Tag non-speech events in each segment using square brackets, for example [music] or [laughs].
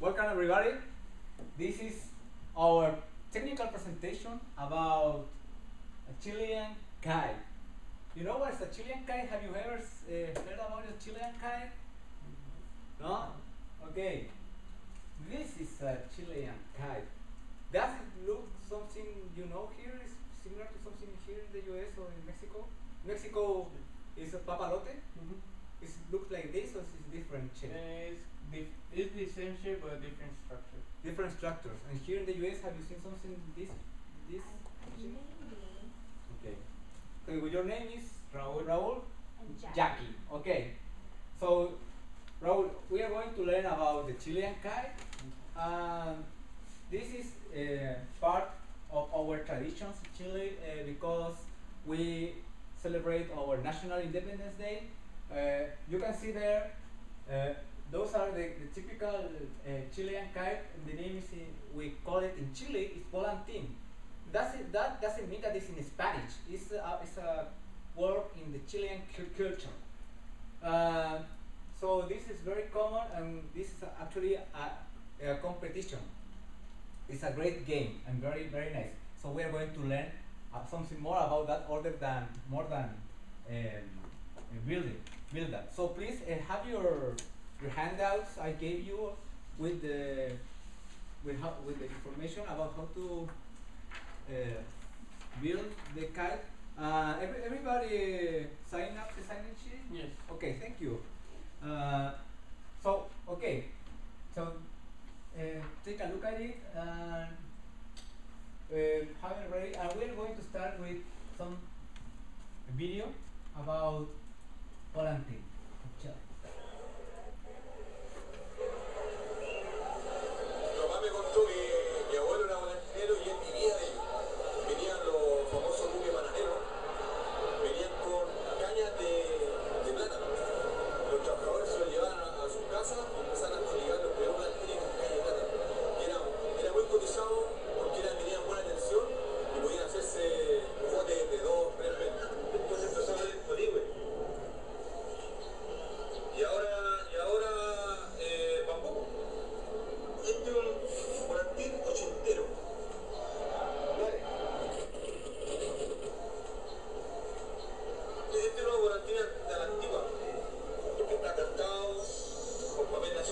welcome everybody. This is our technical presentation about a Chilean kite. You know what is a Chilean kite? Have you ever uh, heard about a Chilean kite? No? Okay. This is a Chilean kite. Does it look something you know here is similar to something here in the US or in Mexico? Mexico is a papalote. Mhm. It looks like this or is it different? Uh, It's, dif- it's the same shape but different structure. different structures. And here in the US, have you seen something this this? Maybe. Okay. Okay, well, your name is Raúl. Raúl And Jackie. Jackie. Okay. So, Raúl, we are going to learn about the Chilean kite. Um, this is uh, part of our traditions in Chile uh, because we celebrate our National Independence Day. Uh, you can see there, uh, those are the, the typical uh, Chilean kite. The name is, in, we call it in Chile, it's volantín. That's it, that doesn't mean that it's in Spanish. It's a, it's a word in the Chilean cu- culture. Uh, so this is very common and this is actually a, a competition. It's a great game and very very nice. So we are going to learn uh, something more about that other than more than um, building build that. So please uh, have your your handouts I gave you with the with how, with the information about how to uh, build the kite. Uh, every, everybody sign up the sign-in sheet. Yes. Okay, thank you. Uh, so, okay, so uh, take a look at it and uh, have it ready. And we're going to start with some video about volunteering.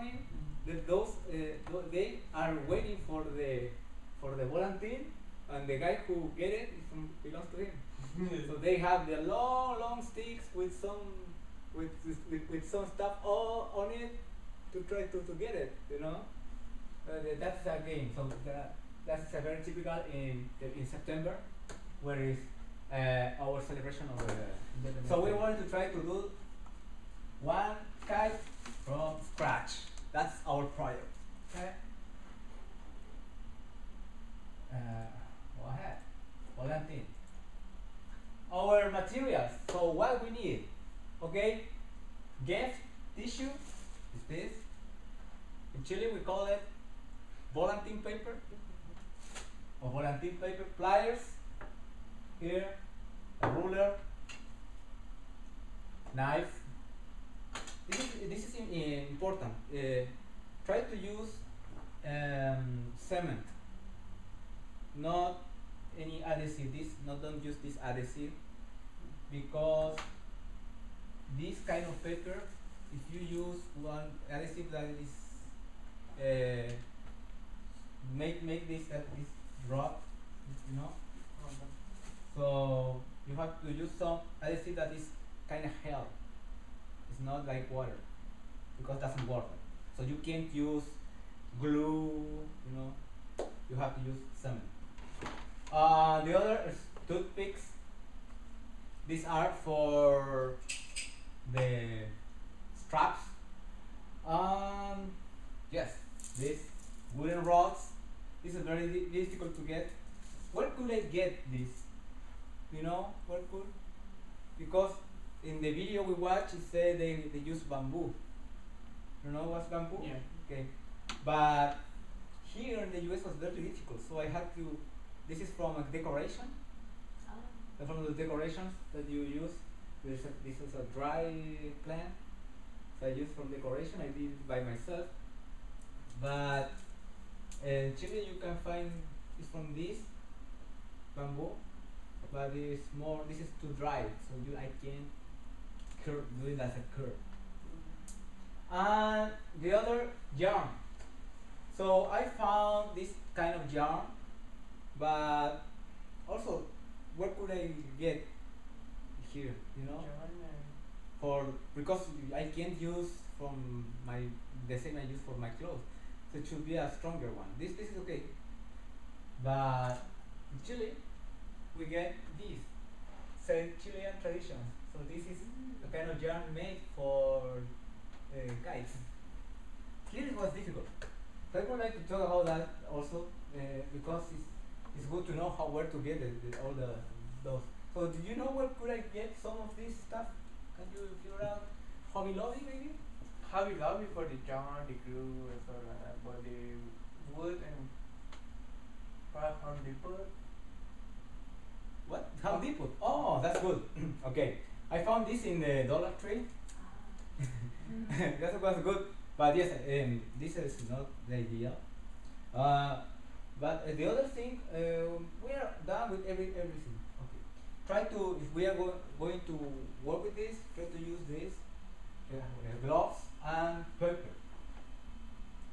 running? The, those uh, they are waiting for the for the volantín, and the guy who get it is from, belongs to him. [laughs] so they have the long long sticks with some with with, with, with some stuff all on it to try to, to get it. You know, uh, that's a game. So that, that's a very typical in in September, where is uh, our celebration of the. So we wanted to try to do one kite from scratch. That's our project. Okay. Uh, go ahead. volantín. Our materials. So what we need? Okay. Gift tissue is this. In Chile we call it volantin paper or volantin paper pliers. Here, a ruler, knife. This is this is im- eh, important. Uh, try to use um, cement, not any adhesive. This not don't use this adhesive because this kind of paper, if you use one adhesive that is uh, make make this uh, this drop, you know. So you have to use some adhesive that is kind of held. It's not like water because it doesn't work. So you can't use glue. You know, you have to use cement. Uh, the other is toothpicks. These are for the straps. Um, yes, this wooden rods. This is very di- difficult to get. Where could I get this? You know, where could? Because in the video we watched, it said they, they use bamboo. You know what's bamboo? Yeah. Okay. But here in the US was very difficult, so I had to. This is from a decoration. uh, From the decorations that you use. There's a, this is a dry plant. So I used from decoration. I did it by myself. But in Chile you can find it's from this bamboo, but it's more. This is too dry, so you I can curve do it as a curve. And the other yarn. So I found this kind of yarn, but also where could I get here? You know, for because I can't use from my the same I use for my clothes. So it should be a stronger one. This this is okay. But in Chile we get this. Chilean tradition. So this is a kind of yarn made for uh, kites. Here it was difficult. So I would like to talk about that also uh, because it's, it's good to know how where to get the, the, all the those. So do you know where could I get some of this stuff? Can you figure out? Hobby Lobby maybe? Hobby Lobby for the yarn, the glue, and so like that. But the wood and five Home Depot. What? Home Depot. Oh, that's good. [clears throat] okay. I found this in the Dollar Tree. [laughs] that was good. But yes, um, this is not the idea. Uh, but uh, the other thing, uh, we are done with every everything. Okay. Try to, if we are go- going to work with this, try to use this uh, uh, gloves and paper.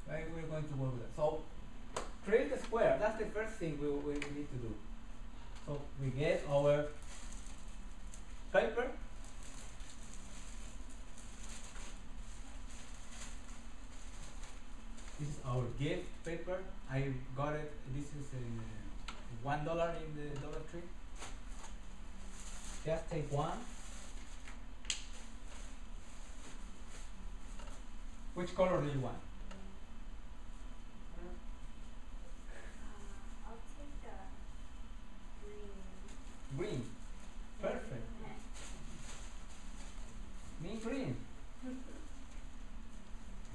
Right, we're going to work with that. So, create a square. That's the first thing we, we, we need to do. So we get our paper. This is our gift paper. I got it. This is uh, one dollar in the Dollar Tree. Just take one. Which color do you want? I'll take the green. Green. Perfect. [laughs] Me green. [laughs]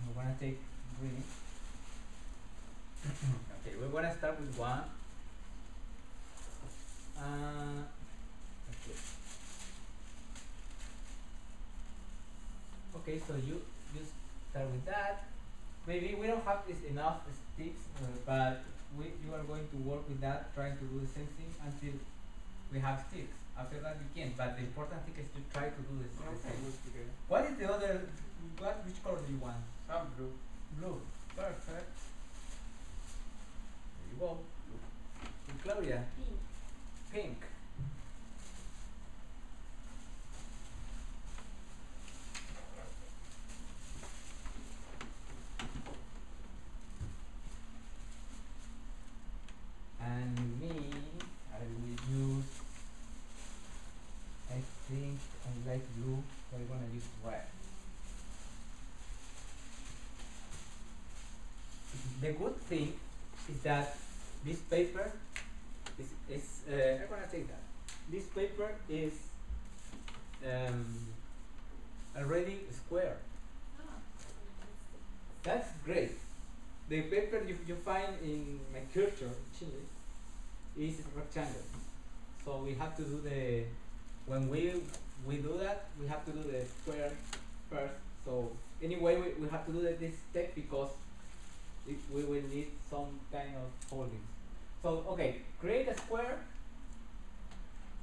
We're gonna take green. Okay, we're gonna start with one. Uh, okay. Okay, so you you start with that. Maybe we don't have this enough sticks, uh, but we you are going to work with that, trying to do the same thing until we have sticks. After that we can't. But the important thing is to try to do this. No, the same. good. What is the other? What which color do you want? Some blue. Blue. Perfect. There you go. And Claudia, Pink. pink. And me, I will use. I think I like blue, so I'm gonna use red. The good thing is that this paper is, is uh, I'm gonna take that. This paper is um, already square. Oh, That's great. The paper you, you find in my culture, Chile, is rectangle. So we have to do the when we we do that we have to do the square first. So anyway we, we have to do this step because it, we will need some kind of holdings. So okay, create a square.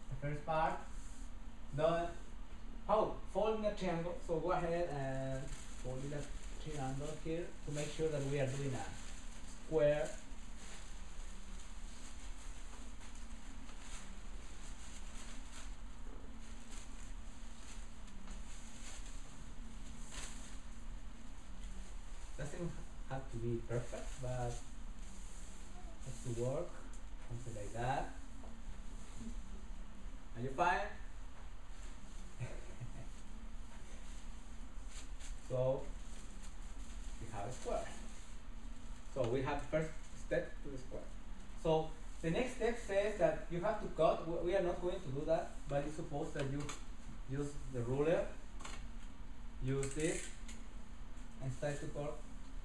The first part. Done. How folding a triangle. So go ahead and fold a triangle here to make sure that we are doing a square. Doesn't have to be perfect, but has to work. Something like that. Are you fine? [laughs] so we have a square. So we have first step to the square. So the next step says that you have to cut. we- We are not going to do that, but it's supposed that you use the ruler, use this, and start to cut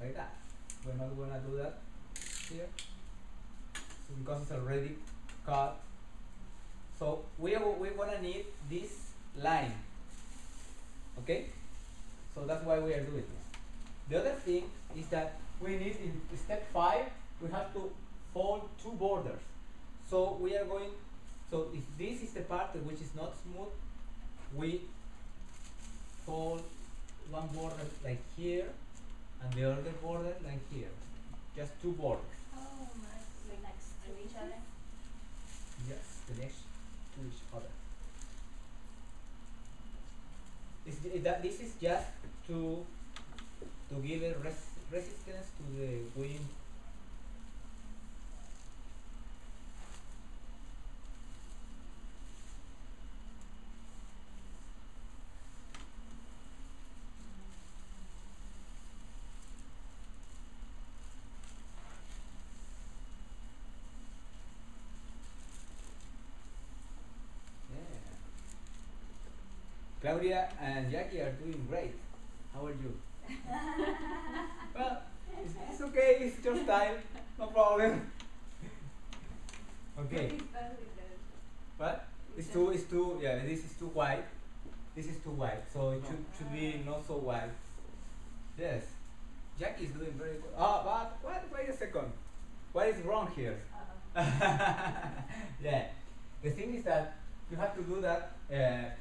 like that. We're not gonna do that here. So because it's already cut. So we are we're gonna need this line. Okay? So that's why we are doing this. The other thing is that we need in step five we have to fold two borders. So we are going so if this is the part which is not smooth, we fold one border like here and the other border like here. Just two borders. Oh, nice. Like next to each other. Yes, the next to each other. Is th- eh, that this is just to to give a res- resistance to the wind. Yeah. Claudia and Jackie are doing great. How are you? [laughs] well, it's, it's okay. It's your style. No problem. [laughs] okay. Pretty fun with the- But it's too. It's too. Yeah. This is too wide. This is too wide. So it should should be not so wide. Yes. Jackie is doing very good. Oh, but what? Wait a second. What is wrong here? Uh-oh. [laughs] yeah. The thing is that you have to do that uh,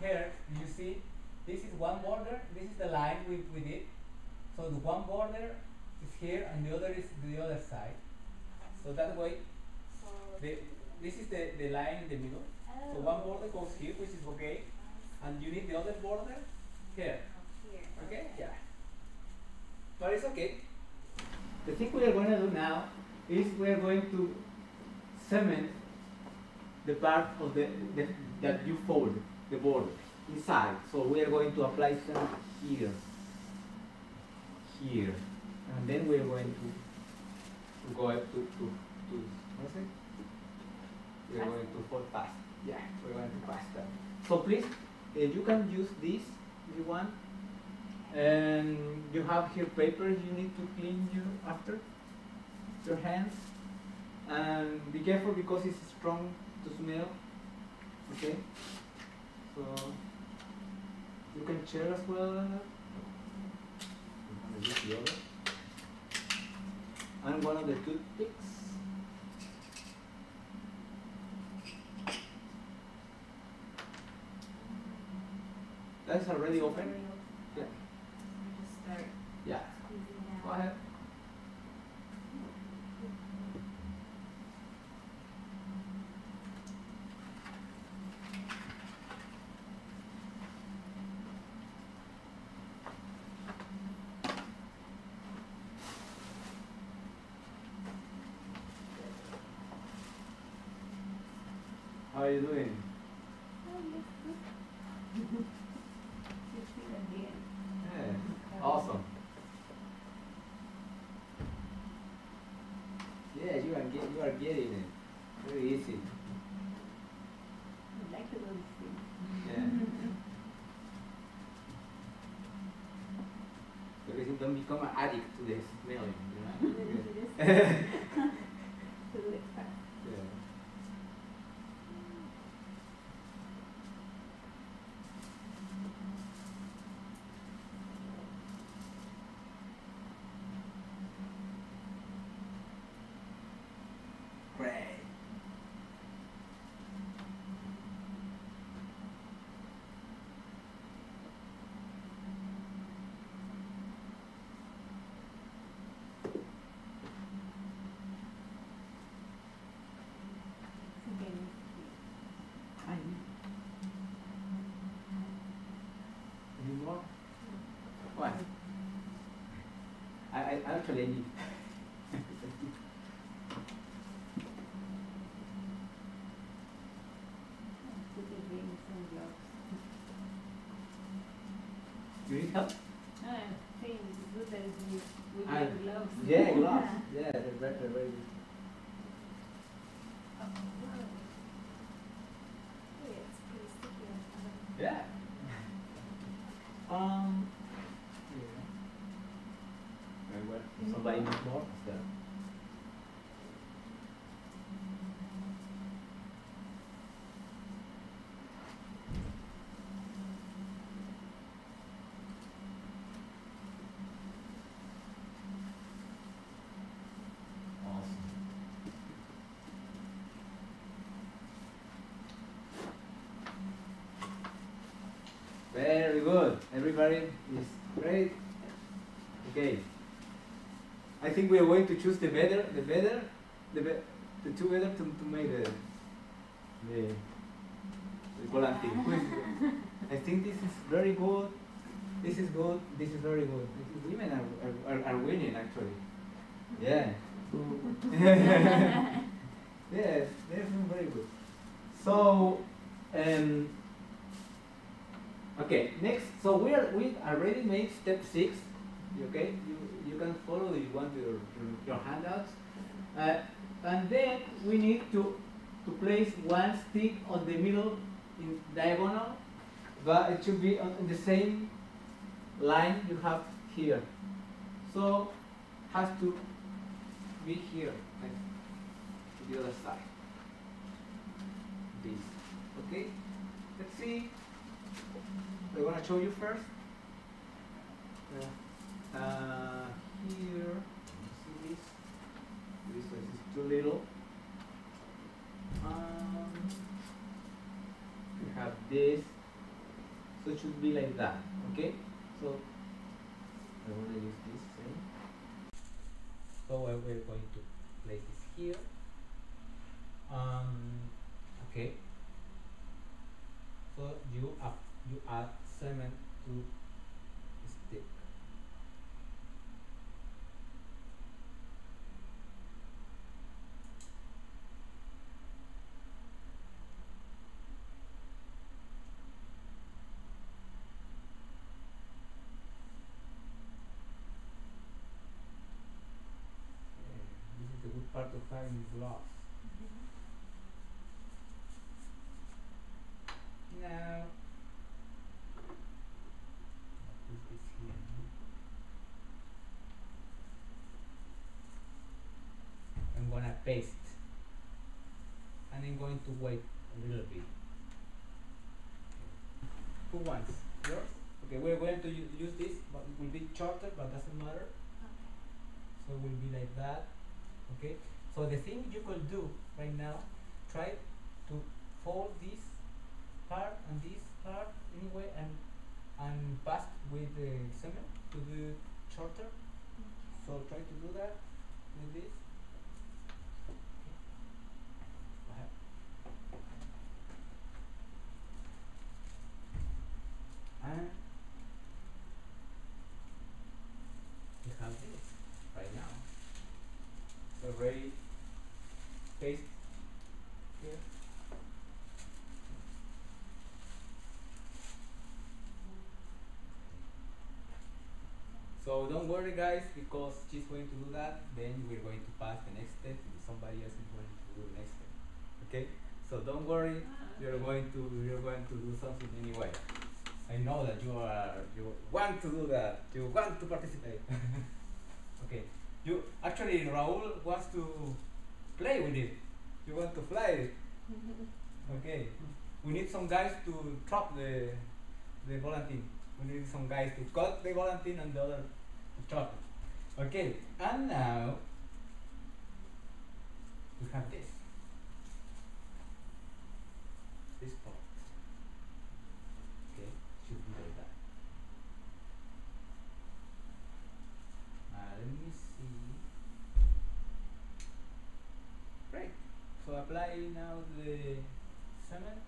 here. You see, this is one border. This is the line we, we did. So the one border is here, and the other is the other side. So that way, the, this is the, the line in the middle. So one border goes here, which is okay, and you need the other border here. Here. Okay? Yeah. But it's okay. The thing we are going to do now is we are going to cement the part of the, the that you fold the border inside. So we are going to apply cement here, here, and then we are going to to go up to to to what's it? We are going to fold past. Yeah, we're going to pass that. So please, uh, you can use this if you want. And you have here papers you need to clean you after your hands. And be careful because it's strong to smell. Okay? So you can chair as well. And one of the toothpicks. That's already open. Yeah. Yeah. Go ahead. Get, you are getting it. Very easy. I like to go to sleep. Yeah. [laughs] because you don't become an addict to the smelling, you [laughs] know? [laughs] Yes, it is. yeah. To do it fast. Great. It's again. Any more? What? I, I actually need. Put the rings and gloves. you need help? Ah, I think it's good that it's with, with Ah, gloves. Yeah, gloves. Yeah, they're better, very good. Oh, wow. Yeah, it's pretty sticky on the other. Yeah. [laughs] Um. Yeah. Very Awesome. Very good. Everybody is great. Okay. I think we are going to choose the better, the better, the be- the two better to, to make the the the volantín. [laughs] I think this is very good. This is good. This is very good. Women are, are, are winning actually. Yeah. [laughs] [laughs] yes, they're very good. So, um, okay, next. So we are we already made step six. Okay, you you can follow if you want your your, your handouts, uh, and then we need to to place one stick on the middle in diagonal, but it should be on, the same line you have here. So has to be here, like to the other side. This, okay? Let's see. I'm gonna show you first. Uh, uh, here, see this? This one is too little. Um, we have this. So it should be like that, okay? So I want to use this same. So we're going to place this here. Um, okay. So you add you add cement to the stick. Yeah, this the good part of having gloves. Mm-hmm. Now, put. I'm gonna paste, and I'm going to wait a little bit. Who wants? Yours? Okay, we're going to use this, but it will be shorter, but doesn't matter. So it will be like that okay? So the thing you could do right now try to fold this part and this part anyway and and past with the examiner to do shorter. So try to do that with this. So don't worry guys because she's going to do that, then we're going to pass the next step and somebody else is going to do the next step. Okay? So don't worry, ah. you're going to you're going to do something anyway. I know that you are you want to do that. You want to participate. [laughs] okay. You actually Raul wants to play with it. You want to fly it. [laughs] Okay. We need some guys to drop the the volantín. We need some guys to cut the volantín and the other to chop it. Okay. And now we have this. This part. Okay, should be like that. Uh, let me see. Great. So apply now the cement.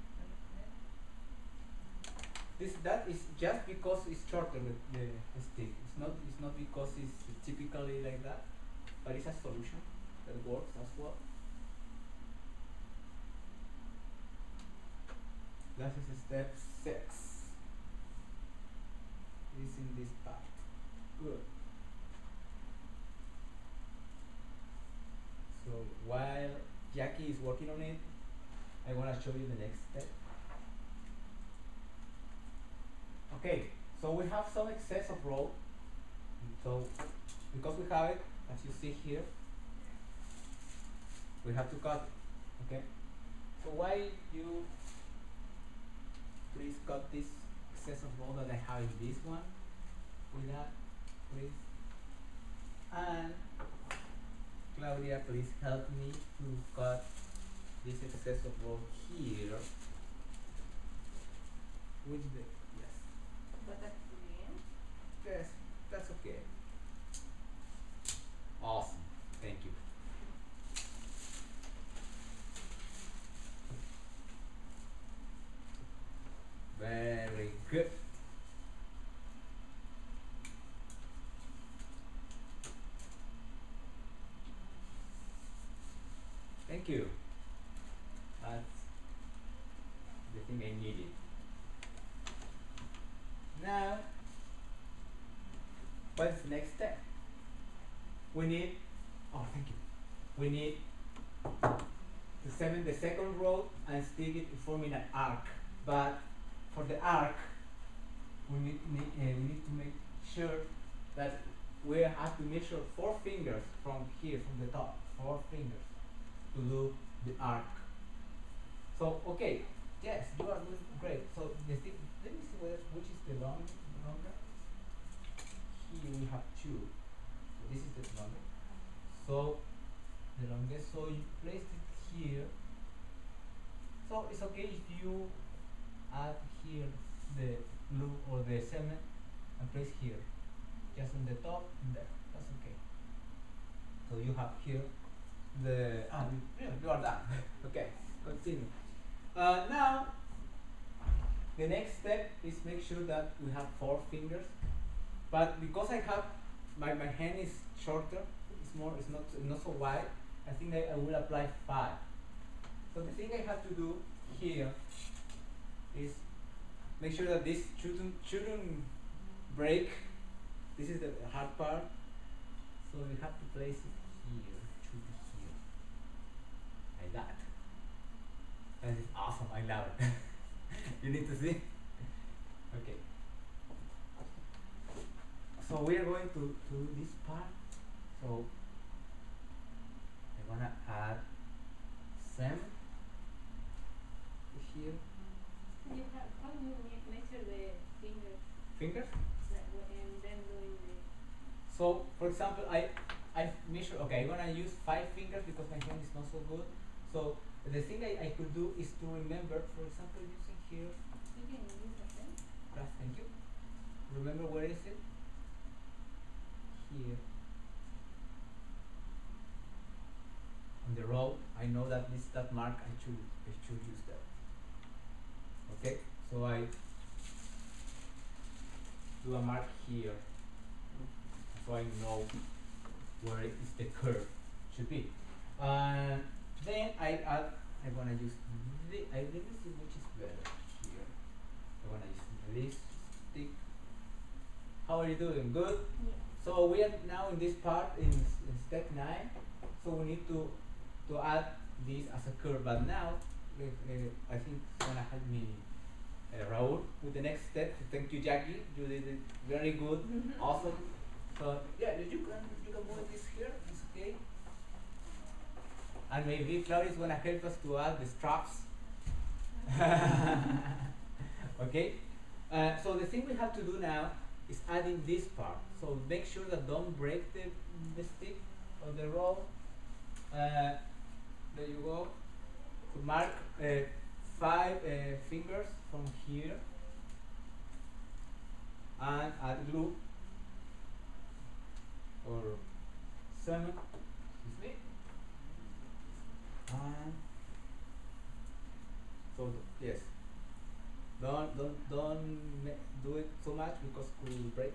This that is just because it's shorter the, the stick. It's not it's not because it's typically like that, but it's a solution that works as well. That is step six. Is in this part. Good. So while Jackie is working on it, I want to show you the next step. Okay, so we have some excess of rope. So because we have it, as you see here, we have to cut. Okay. So why you please cut this excess of rope that I have in this one with that, please. And Claudia, please help me to cut this excess of rope here with the. That's. Yes, that's okay. Awesome. Thank you. Very good. Thank you. That's the thing I needed. Now, what's the next step? We need, oh, thank you. We need to cement the second row and stick it forming an arc. But for the arc, we need, need, uh, we need to make sure that we have to measure four fingers from here, from the top, four fingers to do the arc. So, okay, yes, you are doing great. So, the let me see which is the long, we have two. So this is the longer. So, the longest. So you place it here. So it's okay if you add here the glue or the cement and place here, just on the top there. That's okay. So you have here the ah you, you are done. [laughs] okay, continue. Uh, now the next step is make sure that we have four fingers. But because I have my, my hand is shorter, it's more it's not not so wide, I think I, will apply five. So the thing I have to do here is make sure that this shouldn't shouldn't break. This is the hard part. So you have to place it here, should be here. Like that. That is awesome, I love it. [laughs] you need to see? Okay. So we are going to, to do this part. So I'm gonna add Sam here. You have, how do you measure the fingers, Fingers. and then doing the, So for example I I measure okay I'm gonna use five fingers because my hand is not so good. So the thing I, I could do is to remember for example using here you can use a pen? Thank you. Remember where is it? Here on the road, I know that this that mark I should I should use that. Okay, so I do a mark here, so I know where is the curve should be. And then I add. I wanna use. Thi- I let me see which is better here. I wanna use this stick. How are you doing? Good. Yeah. So we are now in this part in, in step nine. So we need to to add this as a curve. But now uh, I think it's gonna help me, uh, Raul, with the next step. Thank you, Jackie. You did it very good, awesome. So yeah, you can you can move this here. It's okay. And maybe Claudia is gonna help us to add the straps. [laughs] [laughs] okay. Uh, so the thing we have to do now is adding this part. So make sure that don't break the, the stick on the roll. Uh, there you go. To mark uh, five uh, fingers from here and add glue or seven. Excuse me. And so yes. Don't don't don't do it so much because it will break.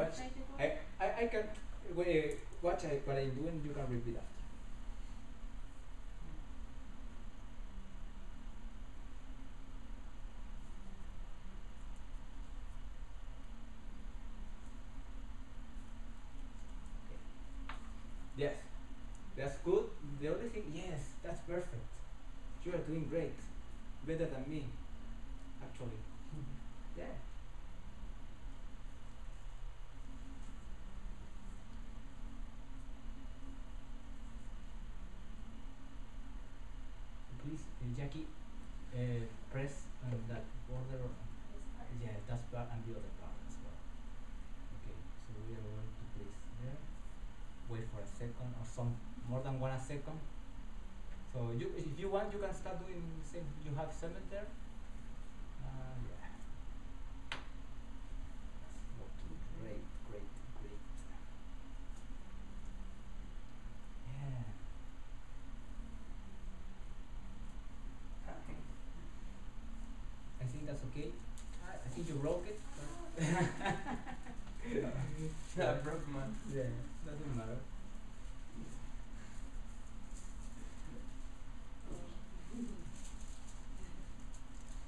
The I, border? I, I can wait, watch I, what I'm doing. You can repeat after. Yes, that's good. The only thing, yes, that's perfect. You are doing great, better than me, actually. yeah. Please, uh, Jackie, uh, press on that border. Yeah, that's part and the other part as well. Okay, so we are going to place there. Wait for a second or some more than one second. So you, if you want, you can start doing the same. You have seven there. Uh, yeah. That's looking great, great, great. Yeah. I think that's okay. I, I think you broke it. I broke mine. Yeah, doesn't matter.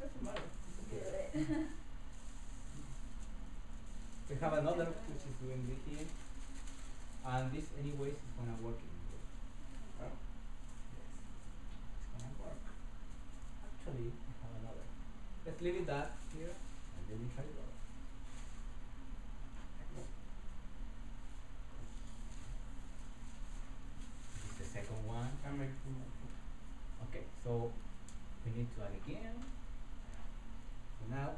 Doesn't matter. It's okay. We have another which is doing the here, and this anyways is gonna work. Oh. Yes, it's gonna work. Actually, I have another. Let's leave it that here, and then we try the other. This is the second one. I'm making my Okay, so we need to add again. So now.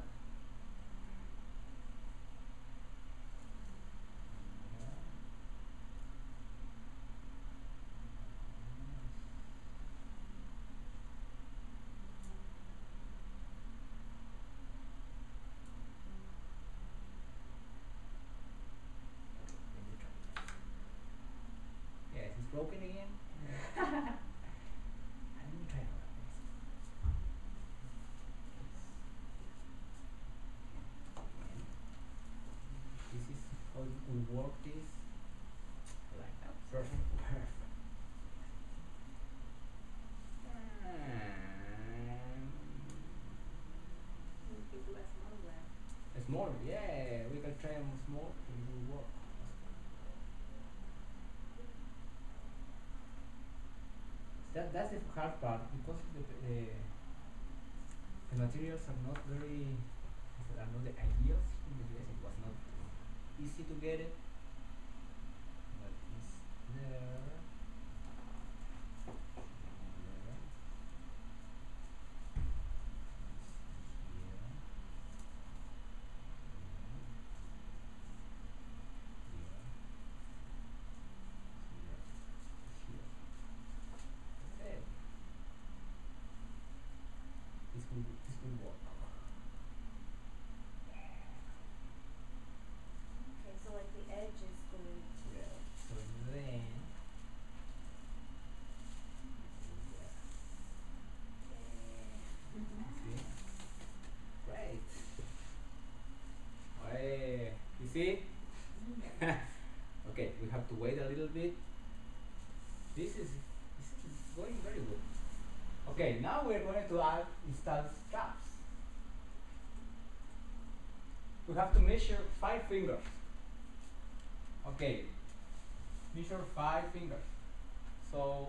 Yes, it's broken again. [laughs] Let me try place. This is how we work this. Like that. Perfect. Perfect. We could do a small one. And small, yeah, we can try them small and it will work. That, that's the hard part because the, the, the materials are not very, are not the ideals in the US. It was not easy to get it. But it's. There. okay, we have to wait a little bit. This is this is going very good. Okay, now we're going to add install straps. We have to measure five fingers. Okay, measure five fingers. So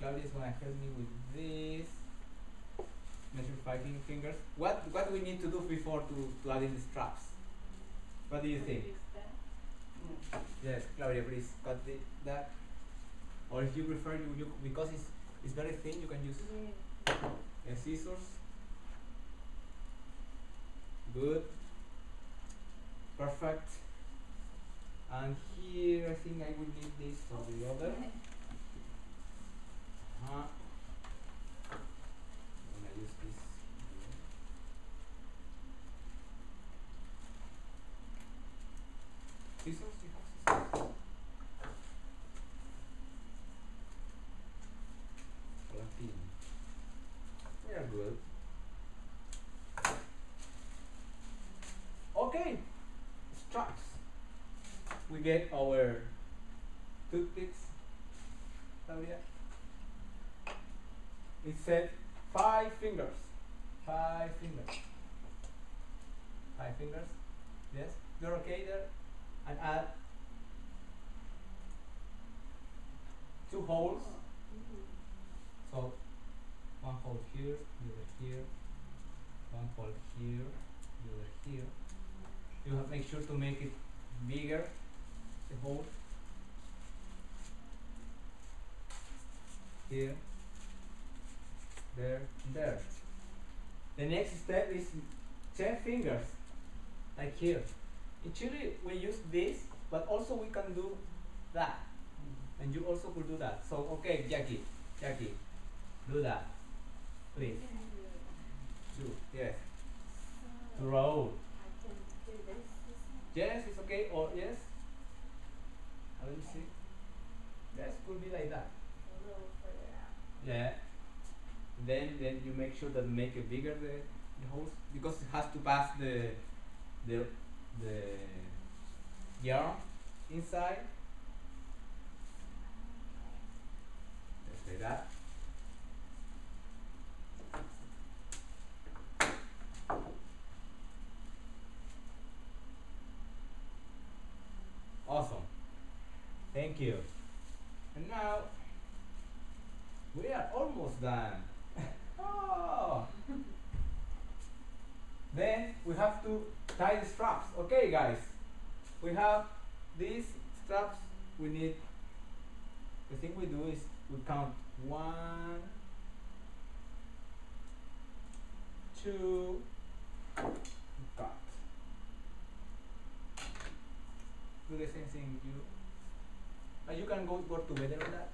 Claudia is gonna help me with this. Measure five fingers. What what do we need to do before to, to add in the straps? What do you think? Use. Yes, Claudia, please cut the, that. Or if you prefer, you, you because it's it's very thin, you can use Yeah. scissors. Good. Perfect. And here, I think I will need this for the other. Uh-huh. I'm gonna use this. here. Scissors? You have scissors? Latin. We are good. Okay, straps. We get our toothpicks. Claudia. It said five fingers. Five fingers. Five fingers. Yes? You're okay there? And add two holes. So one hole here, the other here, one hole here, the other here. You have to make sure to make it bigger, hole. Here, there, and there. The next step is ten fingers, like here. In Chile we use this, but also we can do that. And you also could do that. So okay, Jackie, Jackie, do that, please. Do yes. To roll. I can do this. Yes, it's okay. Or yes. Me see. Yes, could be like that. Yeah. Then then you make sure that make it bigger the, the holes because it has to pass the the the yarn inside. Just like that. Awesome. Thank you. And now we are almost done. oh. then we have to tie the straps. Okay, guys. We have these straps. We need. The thing we do is we count one, two, cut. Do the same thing. You. Uh, you can go go together with that.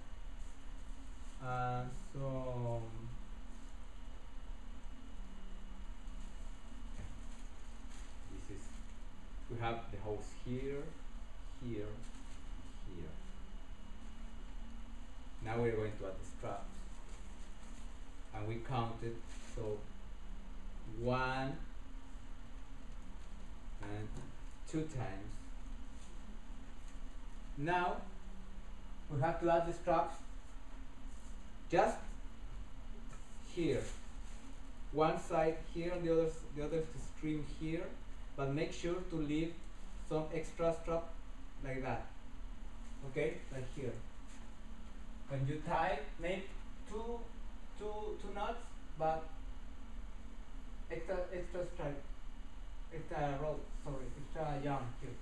Uh, so this is we have the holes here, here, here. Now we're going to add the straps, and we counted so one and two times. Now we have to add the straps just here one side here and the other the other stream here but make sure to leave some extra strap like that okay? Like here. When you tie make two two two knots but extra extra stripe extra rope sorry extra yarn here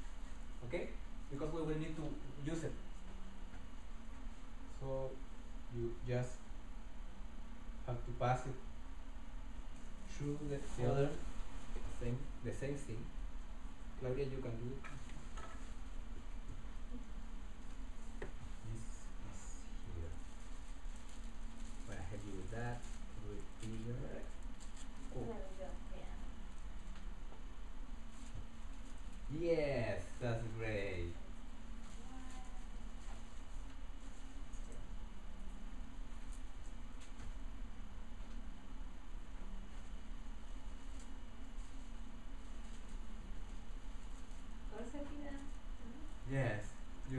okay? Because we will need to use it. So you just have to pass it through the, the other same the same thing. Claudia, you can do it. This is here. I help you with that, do it bigger. Cool. There we go. Yeah. Yes, that's great.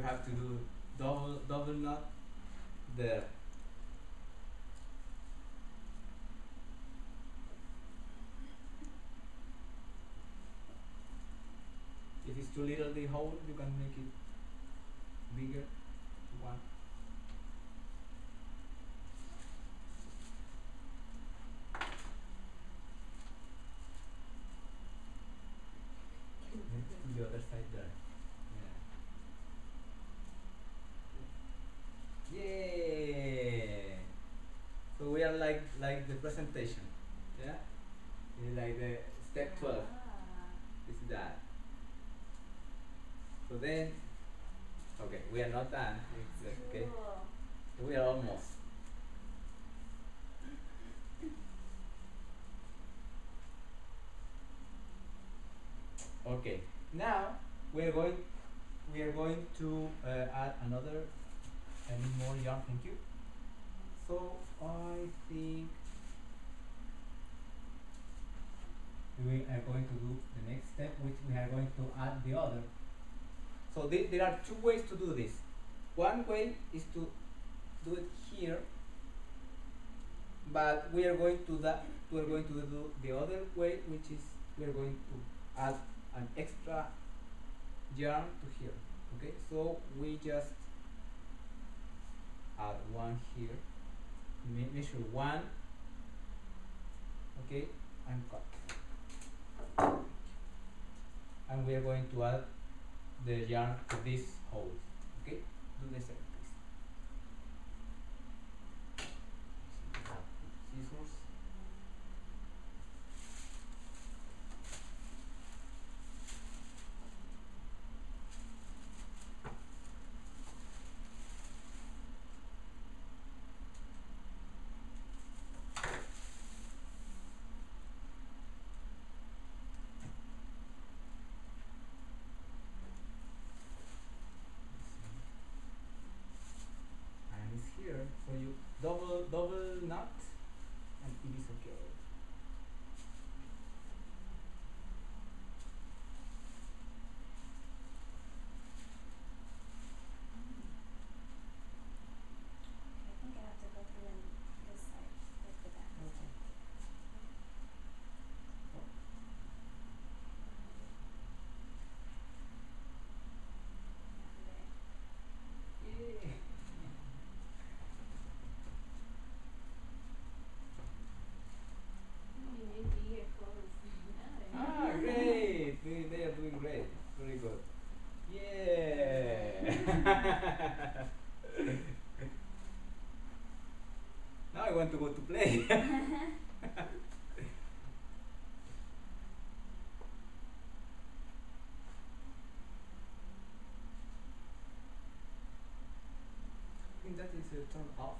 Jorge, to do double double knot there. If it's too little the hole, you can make it bigger. One. The other side there. Yeah. Yeah. So we are like like the presentation. Yeah. It's like the step twelve. Ah. Is that. So then, okay, we are not done. It's, okay, we are almost. Okay, now we are going. We are going to uh, add another, any more yarn. Thank you. So I think we are going to do the next step, which we are going to add the other. So the- there are two ways to do this. One way is to do it here, but we are going to that we are going to do the other way, which is we are going to add an extra yarn to here. Okay, so we just add one here, me- measure one, okay, and cut. And we are going to add the yarn to this hole. Do the same, please. Scissors. and it's here so you double double knot and it is okay I think I have to go through in this side, like the back. Yay. You need the earphones. ah great they, they are doing great very good yeah now I want to go to play I think that is turned off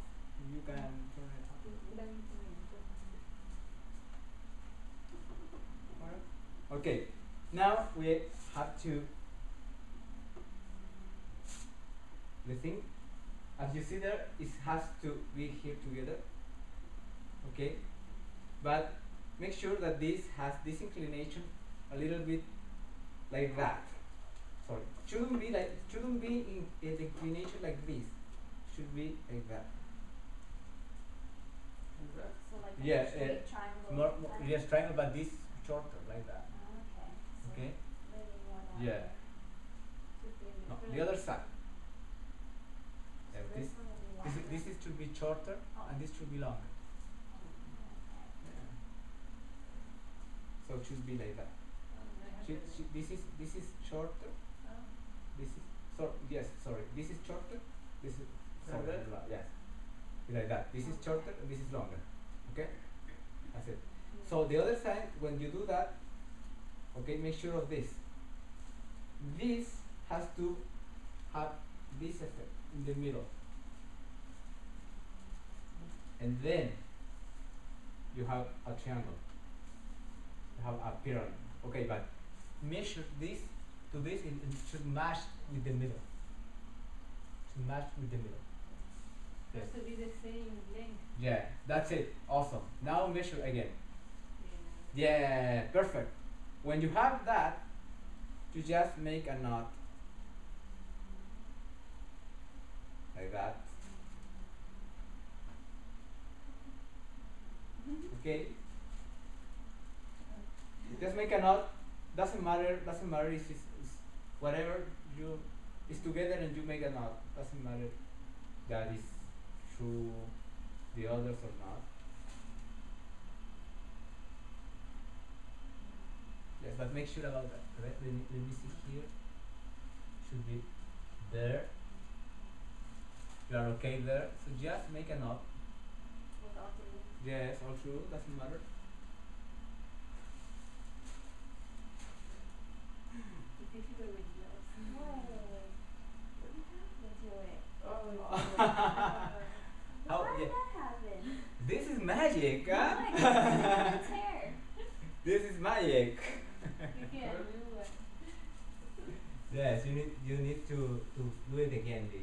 you can turn it on Alright. Okay, now we have to the thing as you see there it has to be here together. Okay but make sure that this has this inclination a little bit like that. Sorry. Shouldn't be like shouldn't be in, in the inclination like this should be like that? So like a Yeah, straight uh, triangle. more, more yes triangle but this shorter like that Ah, okay. So okay more Yeah. Should be no, really- the other side So Yeah, this this- one will be This is, this is should be shorter Oh. and this should be longer. Okay. So it should be like that. Should, should, this is this is shorter. Oh. This is so yes sorry. This is shorter. This is Like sorry, that? yes. Like that. This is shorter and this is longer. Okay. That's it. So the other side when you do that, okay, make sure of this. This has to have this effect in the middle. And then you have a triangle. You have a pyramid. Okay, but measure this to this and it should match with the middle. To match with the middle. Yes. Has to be the same length. Yeah, that's it. Awesome. Now measure again. Yeah. Yeah, perfect. When you have that, you just make a knot like that. Mm-hmm. Okay. Just make a knot. Doesn't matter. Doesn't matter if it's, it's whatever you is together and you make a knot. Doesn't matter that is through the others or not. Yes, but make sure about that. Let, let, me, let me see here. Should be there. You are okay there. So just make a knot. With all three. Yes, all through. Doesn't matter. It's [laughs] [laughs] difficult with gloves. What happened to it? Oh, How- Why yeah. did that happen? This is magic, Oh huh? my God, it's hair. this is magic. You get a new one. Yes, you need you need to, to do it again. This.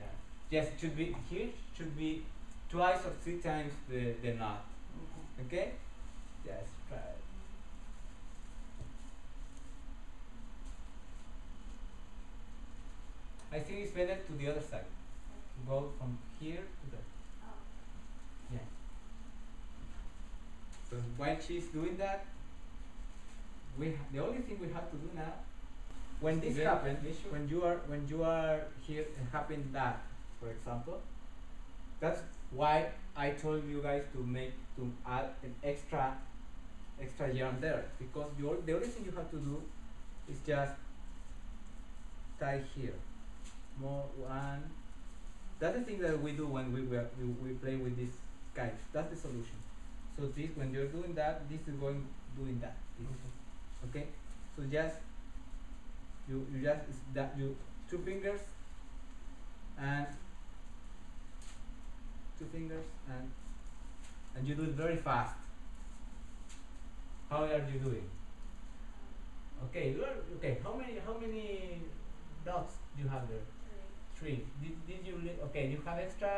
Yeah. Yes, should be here. Should be twice or three times the the knot. Okay. Yes. Try it. I think it's better to the other side. Go from here to there. Oh. Yeah. So while she's doing that, we ha- the only thing we have to do now, when this happens, when you are when you are here and happen that, for example, that's why I told you guys to make to add an extra extra yarn there. Because the, the only thing you have to do is just tie here. More one. That's the thing that we do when we, we, we, we play with these guys. That's the solution so this when you're doing that this is going doing that this, okay so just you you just it's that you two fingers and two fingers and and you do it very fast how are you doing okay you are okay how many how many dots do you have there Three. Did, did you li- okay? You have extra.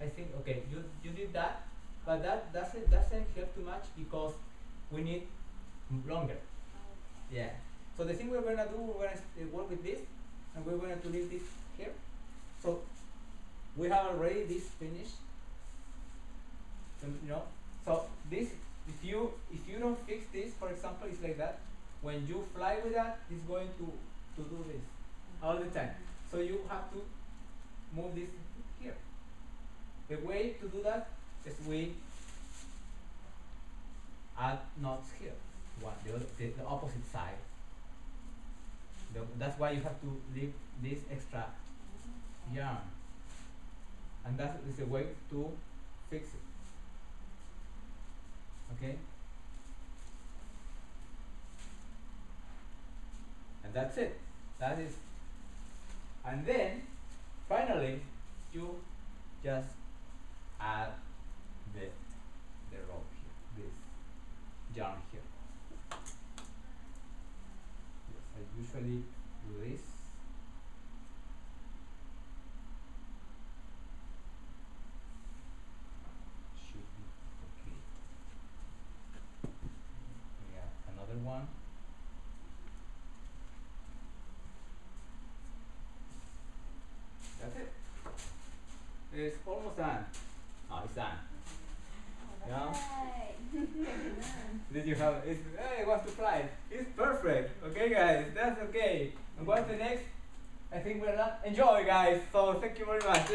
I think okay. You you did that, but that doesn't doesn't help too much because we need longer. Yeah. So the thing we're gonna do, we're gonna uh, work with this, and we're going to leave this here. So we have already this finished. So, you know. So this, if you if you don't fix this, for example, it's like that. When you fly with that, it's going to to do this all the time. So you have to move this here. The way to do that is we add knots here, one the other the, the opposite side. The, that's why you have to leave this extra yarn, and that is a way to fix it. Okay. And that's it. That is and then finally you just add the the rope here, yarn here. Yes, I usually do this. Should be okay. We have another one. That's it. It's almost done. Oh, it's done. Yeah. Right. Did you have it's hey, it wants to fly. It's perfect. Okay guys, that's okay. And what's the next? I think we're done. Enjoy guys. So thank you very much.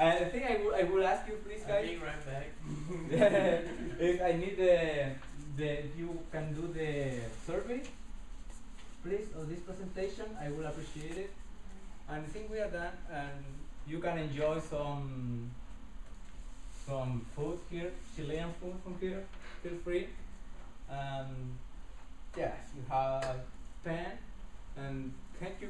and I think I will I will ask you please I'll guys. be right back. if I need the the if you can do the survey please of this presentation I will appreciate it. And I think we are done and you can enjoy some some food here, Chilean food from here, feel free. Um, yes, you have pen and thank you